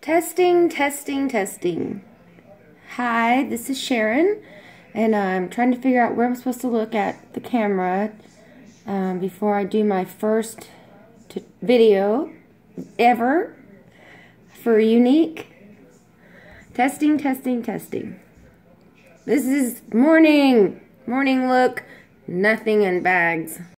Testing, testing, testing. Hi, this is Sharon, and I'm trying to figure out where I'm supposed to look at the camera um, before I do my first video ever for Younique. Testing, testing, testing. This is morning. Morning look. Nothing in bags.